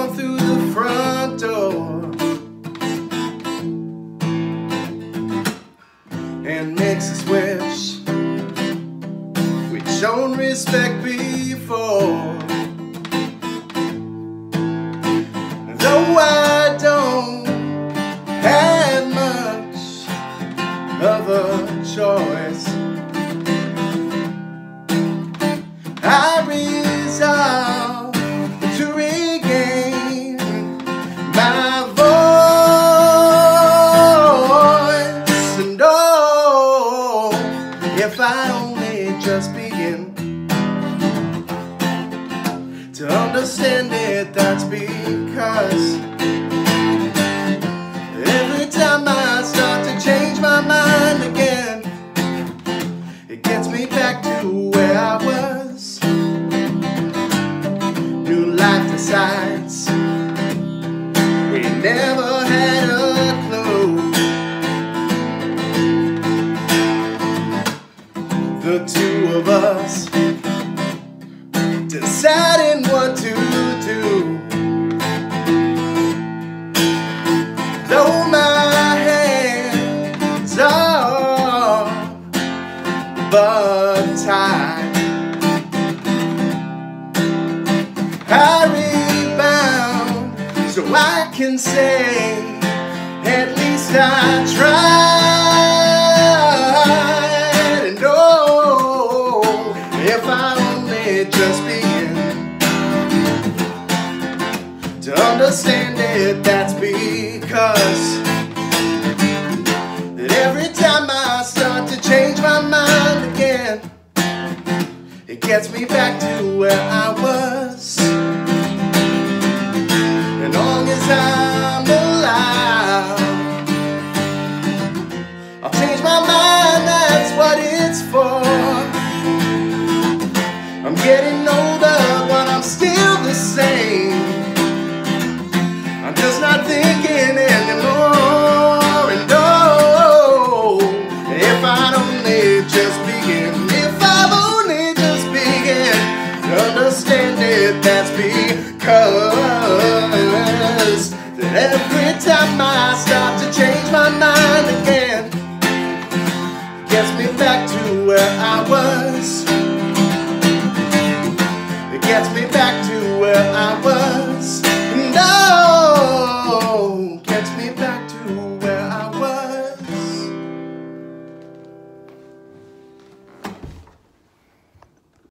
come through the front door and makes us wish we'd shown respect before. Though I don't have much of a choice. If I only just begin to understand it, that's because every time I start to change my mind again, it gets me back to The two of us deciding what to do. Though my hands are but tied, I rebound so I can say at least I tried. Understand it, that's because that every time I start to change my mind again, it gets me back to where I was. And long as I'm that every time I start to change my mind again, gets me back to where I was. It gets me back